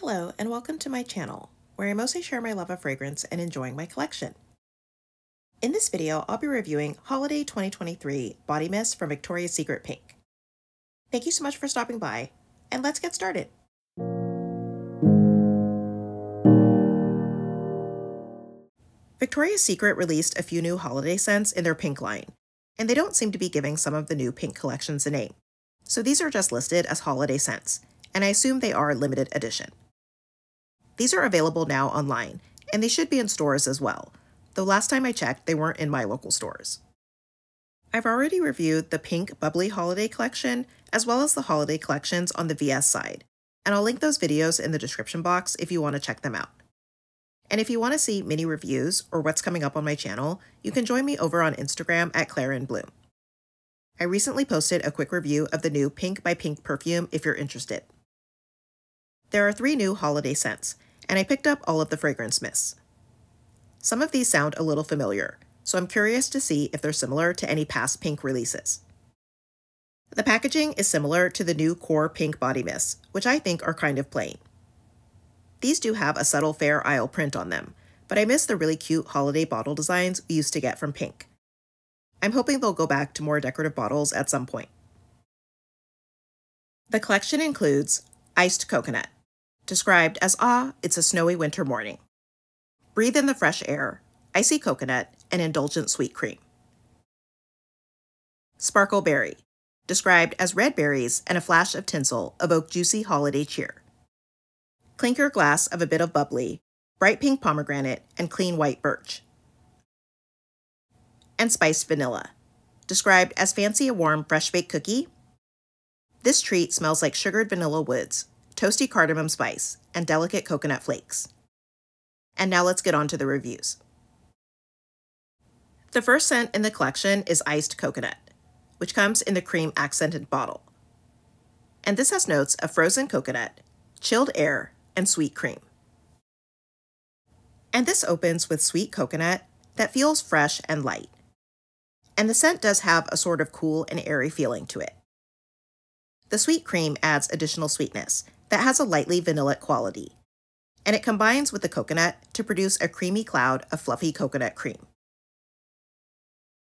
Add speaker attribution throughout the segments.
Speaker 1: Hello, and welcome to my channel, where I mostly share my love of fragrance and enjoying my collection. In this video, I'll be reviewing Holiday 2023 Body Mist from Victoria's Secret Pink. Thank you so much for stopping by, and let's get started. Victoria's Secret released a few new holiday scents in their pink line, and they don't seem to be giving some of the new pink collections a name. So these are just listed as holiday scents, and I assume they are limited edition. These are available now online, and they should be in stores as well, though last time I checked, they weren't in my local stores. I've already reviewed the Pink Bubbly Holiday Collection, as well as the holiday collections on the VS side, and I'll link those videos in the description box if you want to check them out. And if you want to see mini reviews or what's coming up on my channel, you can join me over on Instagram at Claire in Bloom. I recently posted a quick review of the new Pink by Pink perfume if you're interested. There are three new holiday scents, and I picked up all of the fragrance mists. Some of these sound a little familiar, so I'm curious to see if they're similar to any past pink releases. The packaging is similar to the new core pink body mists, which I think are kind of plain. These do have a subtle fair isle print on them, but I miss the really cute holiday bottle designs we used to get from Pink. I'm hoping they'll go back to more decorative bottles at some point. The collection includes Iced Coconut, described as ah, it's a snowy winter morning. Breathe in the fresh air, icy coconut, and indulgent sweet cream. Sparkle Berry, described as red berries and a flash of tinsel evoke juicy holiday cheer. Clinker glass of a bit of bubbly, bright pink pomegranate, and clean white birch. And spiced vanilla, described as fancy a warm fresh baked cookie. This treat smells like sugared vanilla woods, toasty cardamom spice, and delicate coconut flakes. And now let's get on to the reviews. The first scent in the collection is Iced Coconut, which comes in the cream accented bottle. And this has notes of frozen coconut, chilled air, and sweet cream. And this opens with sweet coconut that feels fresh and light. And the scent does have a sort of cool and airy feeling to it. The sweet cream adds additional sweetness that has a lightly vanilla quality, and it combines with the coconut to produce a creamy cloud of fluffy coconut cream.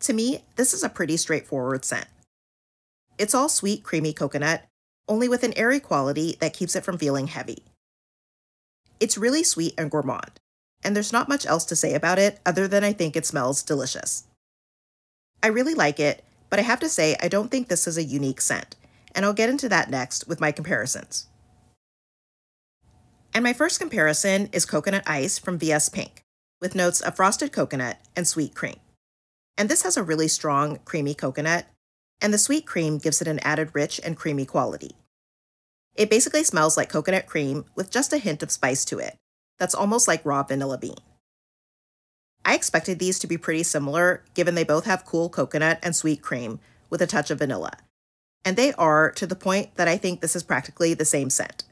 Speaker 1: To me, this is a pretty straightforward scent. It's all sweet, creamy coconut, only with an airy quality that keeps it from feeling heavy. It's really sweet and gourmand, and there's not much else to say about it other than I think it smells delicious. I really like it, but I have to say I don't think this is a unique scent, and I'll get into that next with my comparisons. And my first comparison is coconut ice from VS Pink, with notes of frosted coconut and sweet cream. And this has a really strong, creamy coconut, and the sweet cream gives it an added rich and creamy quality. It basically smells like coconut cream with just a hint of spice to it, that's almost like raw vanilla bean. I expected these to be pretty similar, given they both have cool coconut and sweet cream with a touch of vanilla. And they are to the point that I think this is practically the same scent.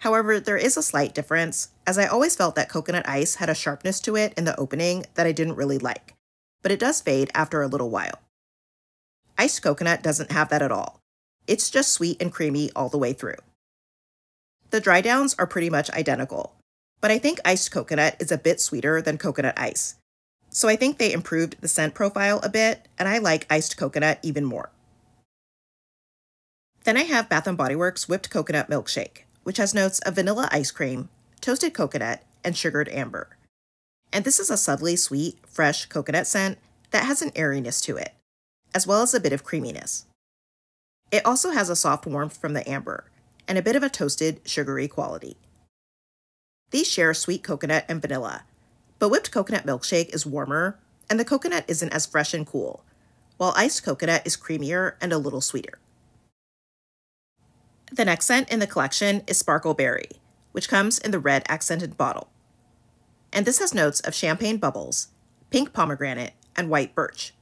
Speaker 1: However, there is a slight difference, as I always felt that coconut ice had a sharpness to it in the opening that I didn't really like, but it does fade after a little while. Iced coconut doesn't have that at all. It's just sweet and creamy all the way through. The dry downs are pretty much identical, but I think iced coconut is a bit sweeter than coconut ice. So I think they improved the scent profile a bit, and I like iced coconut even more. Then I have Bath & Body Works Whipped Coconut Milkshake, which has notes of vanilla ice cream, toasted coconut, and sugared amber. And this is a subtly sweet, fresh coconut scent that has an airiness to it, as well as a bit of creaminess. It also has a soft warmth from the amber and a bit of a toasted, sugary quality. These share sweet coconut and vanilla, but whipped coconut milkshake is warmer and the coconut isn't as fresh and cool, while iced coconut is creamier and a little sweeter. The next scent in the collection is Sparkle Berry, which comes in the red accented bottle. And this has notes of champagne bubbles, pink pomegranate, and white birch.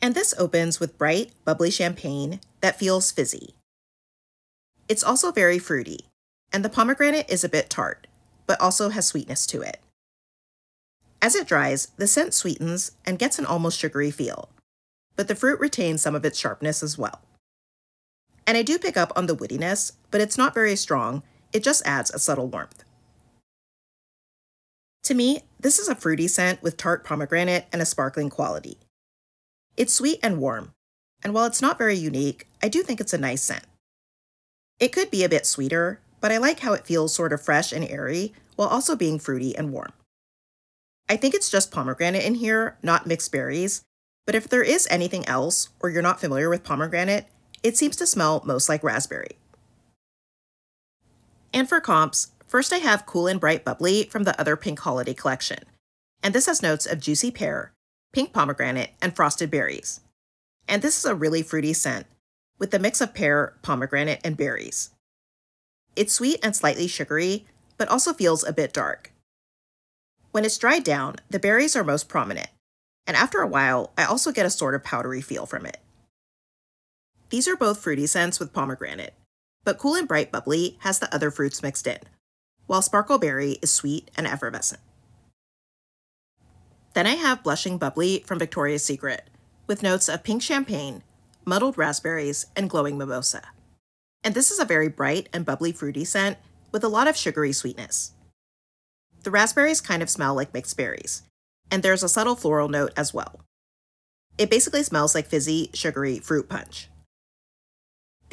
Speaker 1: And this opens with bright, bubbly champagne that feels fizzy. It's also very fruity, and the pomegranate is a bit tart, but also has sweetness to it. As it dries, the scent sweetens and gets an almost sugary feel, but the fruit retains some of its sharpness as well. And I do pick up on the woodiness, but it's not very strong, it just adds a subtle warmth. To me, this is a fruity scent with tart pomegranate and a sparkling quality. It's sweet and warm, and while it's not very unique, I do think it's a nice scent. It could be a bit sweeter, but I like how it feels sort of fresh and airy while also being fruity and warm. I think it's just pomegranate in here, not mixed berries, but if there is anything else, or you're not familiar with pomegranate, it seems to smell most like raspberry. And for comps, first I have Cool and Bright Bubbly from the other Pink Holiday collection, and this has notes of juicy pear, pink pomegranate, and frosted berries. And this is a really fruity scent, with a mix of pear, pomegranate, and berries. It's sweet and slightly sugary, but also feels a bit dark. When it's dried down, the berries are most prominent, and after a while, I also get a sort of powdery feel from it. These are both fruity scents with pomegranate, but Cool and Bright Bubbly has the other fruits mixed in, while Sparkle Berry is sweet and effervescent. Then I have Blushing Bubbly from Victoria's Secret, with notes of pink champagne, muddled raspberries, and glowing mimosa. And this is a very bright and bubbly fruity scent with a lot of sugary sweetness. The raspberries kind of smell like mixed berries, and there's a subtle floral note as well. It basically smells like fizzy, sugary fruit punch.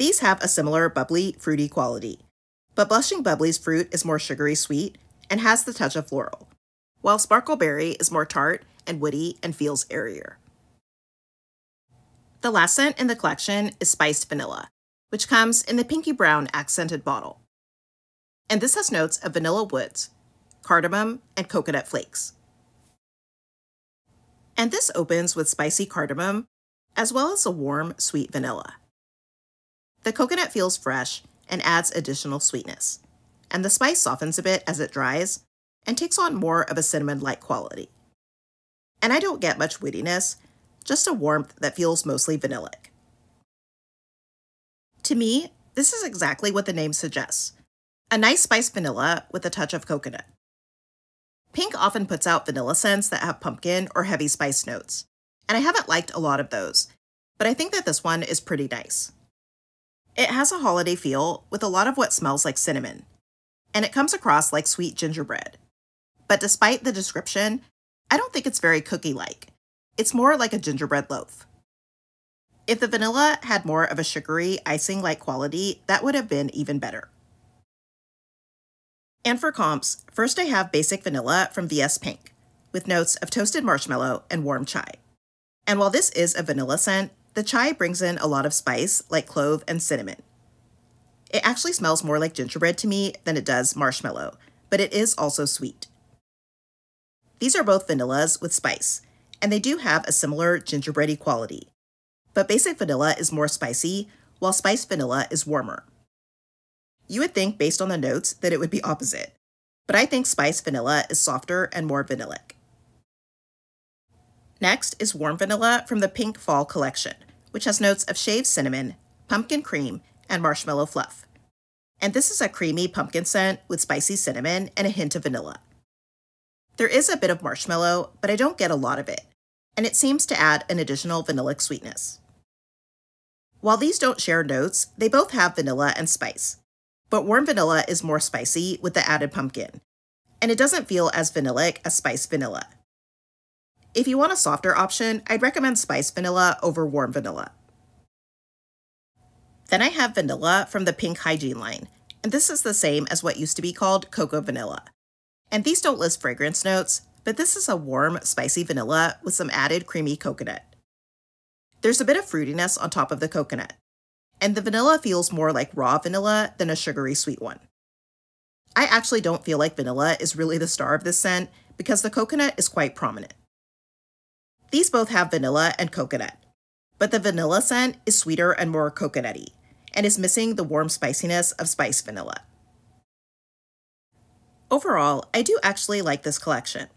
Speaker 1: These have a similar bubbly, fruity quality, but Blushing Bubbly's fruit is more sugary sweet and has the touch of floral, while Sparkle Berry is more tart and woody and feels airier. The last scent in the collection is Spiced Vanilla, which comes in the pinky brown accented bottle. And this has notes of vanilla woods, cardamom, and coconut flakes. And this opens with spicy cardamom, as well as a warm, sweet vanilla. The coconut feels fresh and adds additional sweetness, and the spice softens a bit as it dries and takes on more of a cinnamon-like quality. And I don't get much woodiness, just a warmth that feels mostly vanillic. To me, this is exactly what the name suggests, a nice spiced vanilla with a touch of coconut. Pink often puts out vanilla scents that have pumpkin or heavy spice notes, and I haven't liked a lot of those, but I think that this one is pretty nice. It has a holiday feel with a lot of what smells like cinnamon, and it comes across like sweet gingerbread. But despite the description, I don't think it's very cookie like. It's more like a gingerbread loaf. If the vanilla had more of a sugary, icing like quality, that would have been even better. And for comps, first I have basic vanilla from VS Pink, with notes of toasted marshmallow and warm chai. And while this is a vanilla scent, the chai brings in a lot of spice like clove and cinnamon. It actually smells more like gingerbread to me than it does marshmallow, but it is also sweet. These are both vanillas with spice, and they do have a similar gingerbready quality. But basic vanilla is more spicy, while spiced vanilla is warmer. You would think, based on the notes, that it would be opposite, but I think spiced vanilla is softer and more vanillic. Next is warm vanilla from the Pink Fall collection, which has notes of shaved cinnamon, pumpkin cream, and marshmallow fluff. And this is a creamy pumpkin scent with spicy cinnamon and a hint of vanilla. There is a bit of marshmallow, but I don't get a lot of it, and it seems to add an additional vanillic sweetness. While these don't share notes, they both have vanilla and spice, but warm vanilla is more spicy with the added pumpkin, and it doesn't feel as vanillic as spiced vanilla. If you want a softer option, I'd recommend spiced vanilla over warm vanilla. Then I have vanilla from the Pink Hygiene line, and this is the same as what used to be called Cocoa Vanilla. And these don't list fragrance notes, but this is a warm, spicy vanilla with some added creamy coconut. There's a bit of fruitiness on top of the coconut, and the vanilla feels more like raw vanilla than a sugary sweet one. I actually don't feel like vanilla is really the star of this scent because the coconut is quite prominent. These both have vanilla and coconut, but the vanilla scent is sweeter and more coconutty, and is missing the warm spiciness of spice vanilla. Overall, I do actually like this collection.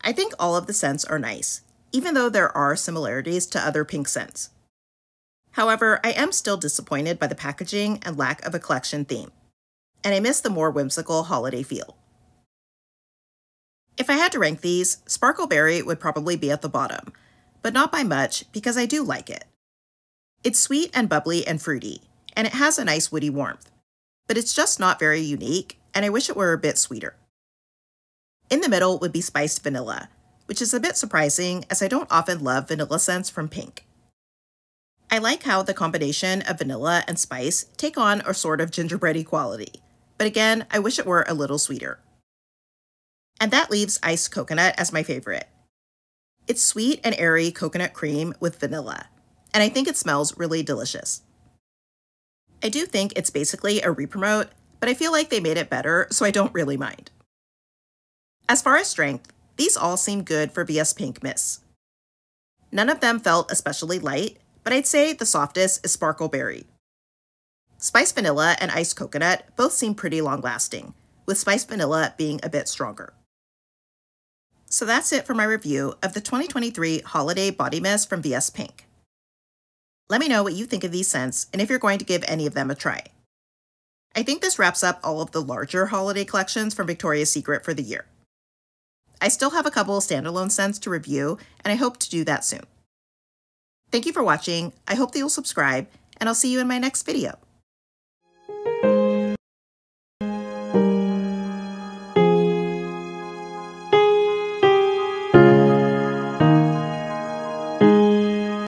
Speaker 1: I think all of the scents are nice, even though there are similarities to other pink scents. However, I am still disappointed by the packaging and lack of a collection theme, and I miss the more whimsical holiday feel. If I had to rank these, Sparkle Berry would probably be at the bottom, but not by much because I do like it. It's sweet and bubbly and fruity, and it has a nice woody warmth. But it's just not very unique, and I wish it were a bit sweeter. In the middle would be spiced vanilla, which is a bit surprising as I don't often love vanilla scents from Pink. I like how the combination of vanilla and spice take on a sort of gingerbready quality, but again, I wish it were a little sweeter. And that leaves iced coconut as my favorite. It's sweet and airy coconut cream with vanilla, and I think it smells really delicious. I do think it's basically a repromote, but I feel like they made it better, so I don't really mind. As far as strength, these all seem good for VS Pink Mists. None of them felt especially light, but I'd say the softest is Sparkle Berry. Spice Vanilla and Iced Coconut both seem pretty long lasting, with Spice Vanilla being a bit stronger. So that's it for my review of the 2023 Holiday Body Mist from VS Pink. Let me know what you think of these scents and if you're going to give any of them a try. I think this wraps up all of the larger holiday collections from Victoria's Secret for the year. I still have a couple standalone scents to review, and I hope to do that soon. Thank you for watching, I hope that you'll subscribe, and I'll see you in my next video.